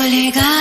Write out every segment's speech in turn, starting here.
colega.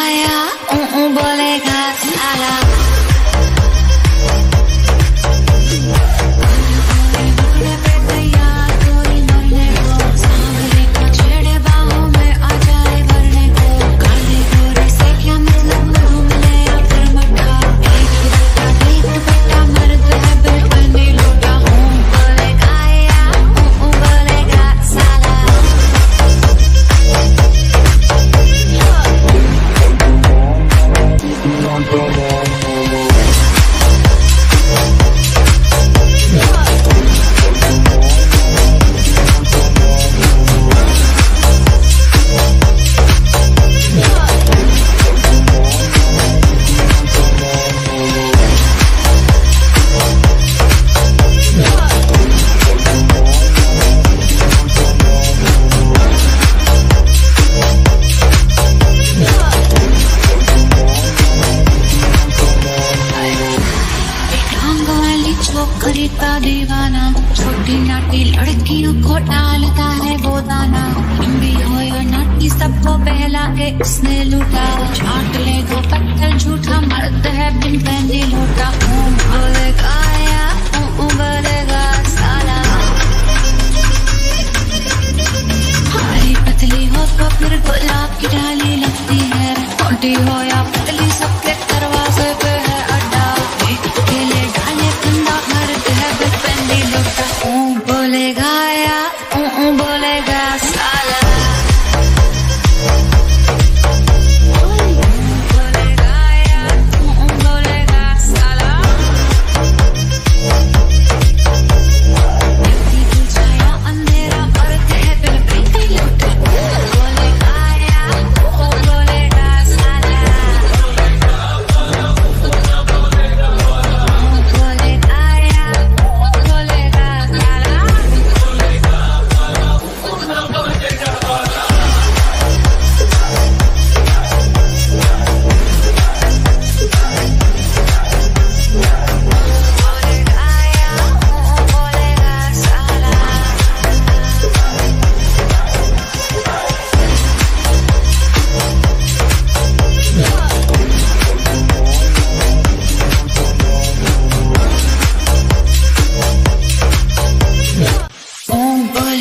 नाटी नाटी लड़कियों को डालता है वो दाना। लंबी हो या नाटी सबको पहला के उसने लूटा। छाट दो पत्थर झूठा, मर्द है, बिन पहने लूटा। ओम बोले गाया ओम बोले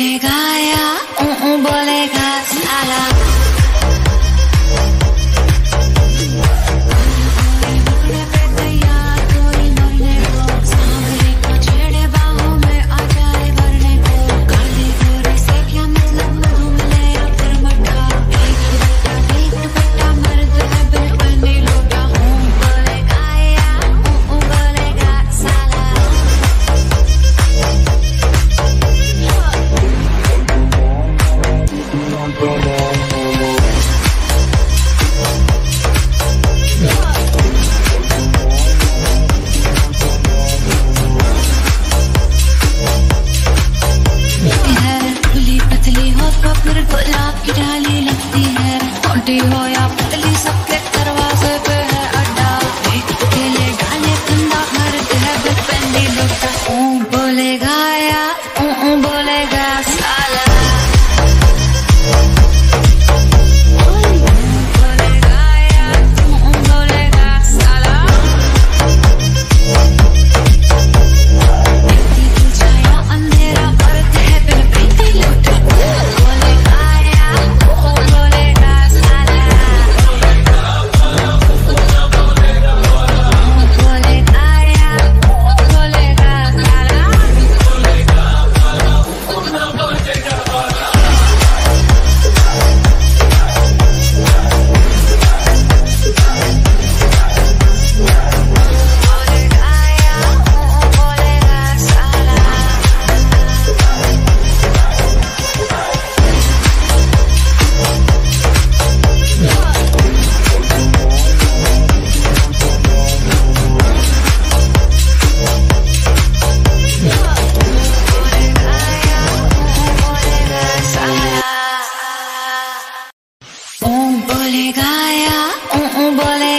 llegar.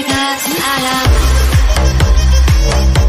I love.